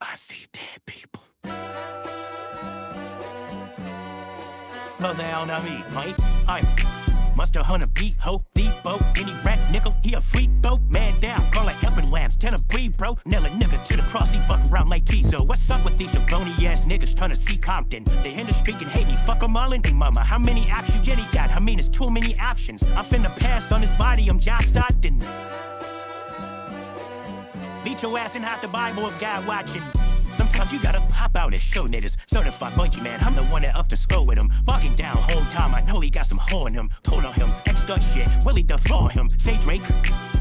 I see dead people. Well, down on me, mate. I must have hunt a beat, ho, boat, any rat nickel, he a freak boat, man down, call it helping Lance, tell him breathe, bro, nail a nigga to the cross, he fuck around like Teezo. What's up with these jabroni ass niggas trying to see Compton? The street and hate me, fuck them all in they mama. How many you get he got? I mean, it's too many options. I'm finna pass on his body, I'm John Stockton. Beat your ass and hide the Bible of God watching. Sometimes you gotta pop out and show niggas. Certified bunchy man, I'm the one that up to score with him. Walking down whole time, I know he got some hole in him. Told on him, extra shit, Willie floor him. Say Drake,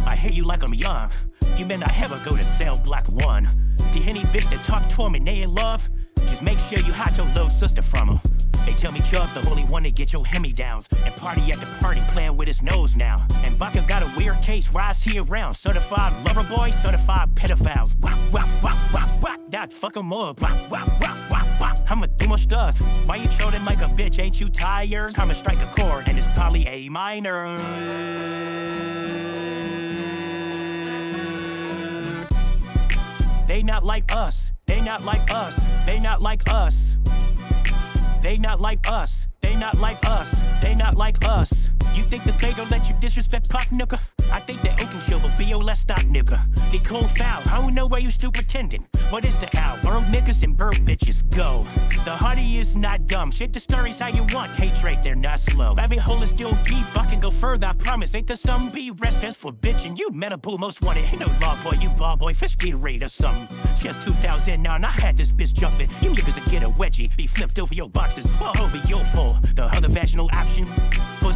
I hear you like I'm young. You may not ever go to cell block one. The any bitch that talk to him and they in love, just make sure you hide your little sister from him. They tell me Chubbs the only one to get your hemi downs and party at the party playing with his nose now. And Baka got a weird case, rise he around. Certified lover boy, certified pedophiles. Wah, wah, wah, wah, wah. That fuck em up. Wah, wah, wah, wah, wah. I'ma do my stuff. Why you trolling like a bitch? Ain't you tired? To strike a chord, and it's probably A minor. They not like us. They not like us. They not like us. They not like us. They not like us. They not like us. You think that they gon' let you disrespect Pop, nigga? I think that Oaken Shield will be your stop, nigga. They cold foul. I don't know why you still pretending. What is the owl? Burn niggas and burn bitches. Go. The honey is not dumb. Shit the stories how you want. Hate rate, they're not slow. Rabbit hole is still deep. I can go further, I promise. Ain't the some be rest as for bitching. You menable most wanted. Ain't no law boy, you ball boy. Fish get rate or something. Just 2009, I had this bitch jumping. You niggas would get a wedgie. Be flipped over your boxes. All over your full. The other vaginal option.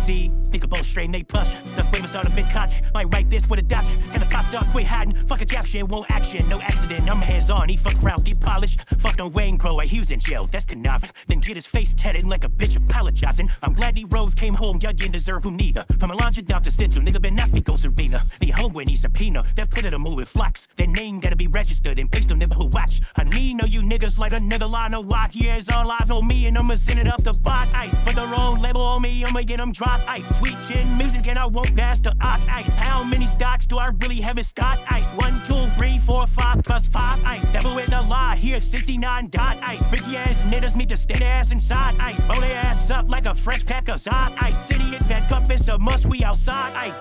Pussy. Think about straight they push. The famous out of big cock. Might write this with a doc. And the cops dog quit hiding. Fuck a jab shit, won't action. No accident. I'm hands on. He fuck around, deep polished. Fuck no Wayne Crowe. He was in jail. That's conniving. Then get his face tatted like a bitch apologizing. I'm glad he rose, came home. Y'all didn't deserve who neither. From Alondra down to Central. Nigga been nasty go Serena. Be home when he subpoena. That put it a move moving flocks. Their name gotta be registered and placed on nigga who watch. I need know you niggas like another line of watch. Yeah, it's all eyes on me and I'ma send it up the bot. Ay, put the wrong label on me. I'ma get them dropped. Ay, sweet chin music and I won't pass the odds. Ay, how many stocks do I really have in stock? Ay, one, two, three, four, five plus five. Ay, devil with the lie here, 69 dot. Ay, freaky ass niggas meet the stand ass inside. I roll their ass up like a fresh pack of side. I city is back up, it's a must, we outside. Ay.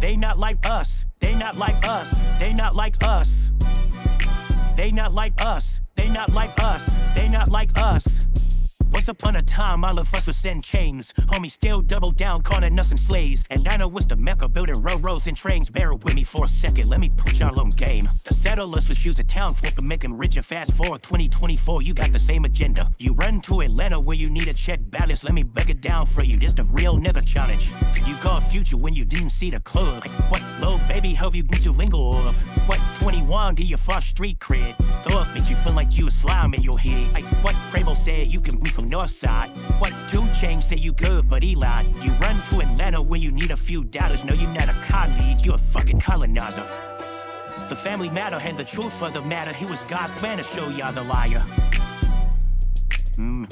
They not like us. They not like us. They not like us. They not like us. They not like us. They not like us. Once upon a time, all of us was send chains. Homie still double down, calling us and slaves. Know what's the mecca, building railroads and trains. Bear with me for a second, let me put y'all on game. The settlers was a town for to make rich and fast forward 2024, you got the same agenda. You run to Atlanta where you need a check balance, let me break it down for you. This the real nigga challenge. You call future when you didn't see the club. Like, what, Lil Baby, hope you get your lingo. What, 21, get your first street cred. Thug makes you feel like you a slime in your head. Like, what, Quavo said you can be from north side. What, 2 Chainz say you good, but he lied. You run to Atlanta when you need a few dollars. No, you're not a con colleague, you're a fucking colonizer. The family matter had the truth of the matter. He was God's plan to show y'all the liar. Mm.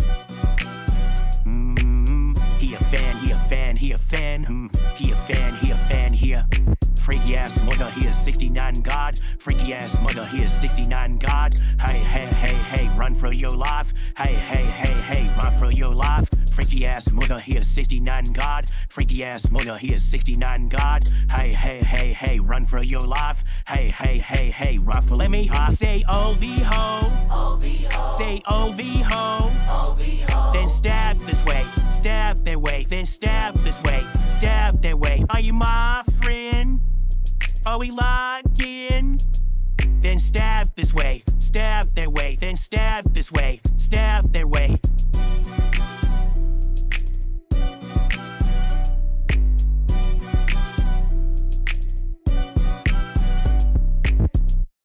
Mm. He a fan, he a fan, he a fan. Mm. He a fan, he a fan, he a freaky ass mother. He is 69 God. Freaky ass mother. He is 69 God. Hey, hey, hey, hey, run for your life. Hey, hey, hey, hey, run for your life. Freaky ass mother. He is 69 God. Freaky ass mother. He is 69 God. Hey, hey, hey, hey, run for your life. Hey, hey, hey, hey, run for. Let me I say OV ho. Say OV ho. Then stab this way. Stab that way. Then stab this way. Stab that way. Are you friend? Are we locked in? Then stab this way, stab that way, then stab this way, stab that way.